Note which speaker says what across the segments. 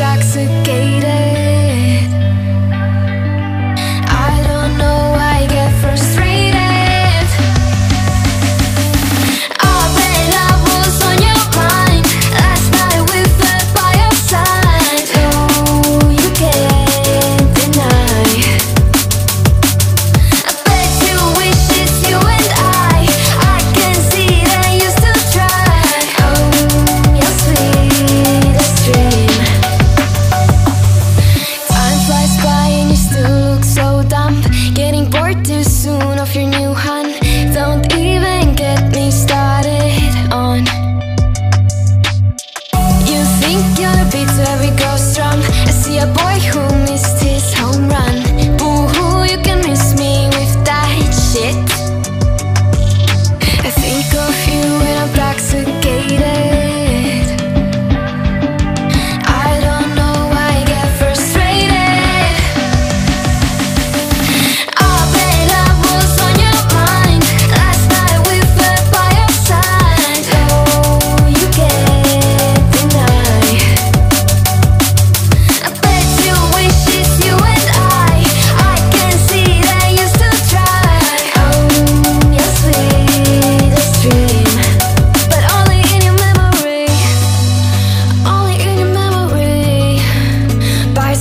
Speaker 1: intoxicated. gonna be to we go strong. I see a boy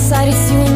Speaker 1: decided to